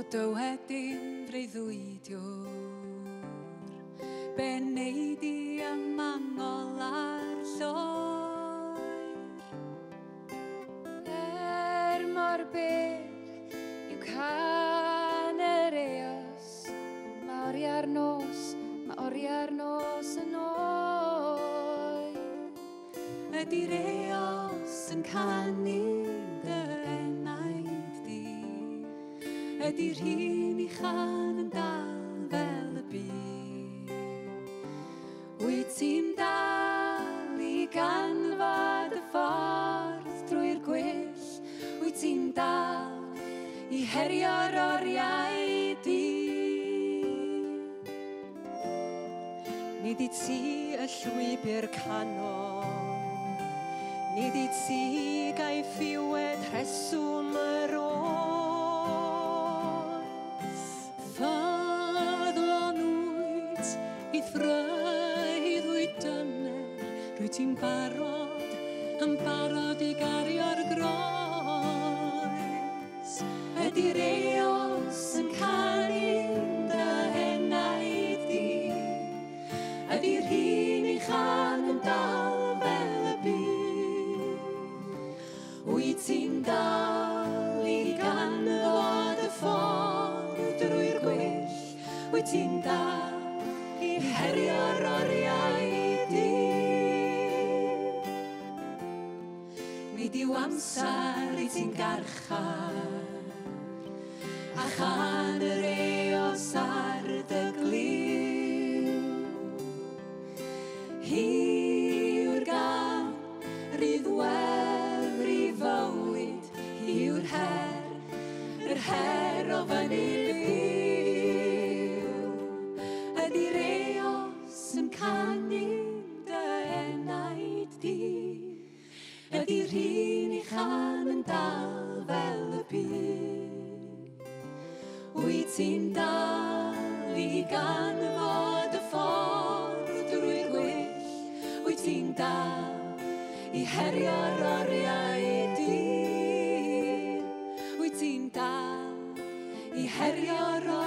o wedyn freuddwydiwr Be neud i ymangol ar lloer Er mor byr yw can yr eos Mae oriau'r nos, mae oriau'r nos yn oed Ydy'r eos yn canu'n dyr ydy'r hun i chan yn dal fel y byd. Wyt ti'n dal i ganfod y ffordd drwy'r gwyll, wyt ti'n dal i herio'r oriau di. Nid i ti y llwybr canol, nid i ti gaeth i wen, Rwy ti'n barod, yn barod i gario'r groes. Ydy'r eos yn cael dy hennau i di. Ydy'r hun i chan yn dal fel y byd. Wyt ti'n dal i ganfod y ffordd drwy'r gwyll. Wyt ti'n dal i herio'r nid yw amser i ti'n garchar. A chan yr eos ar dy gliw. Hi yw'r rydd i fywyd, hi yw'r her, yr her o fyny fi gan fod y ffordd drwy gwyll Wyt ti'n da i herio'r oriau di Wyt ti'n da i herio'r oriau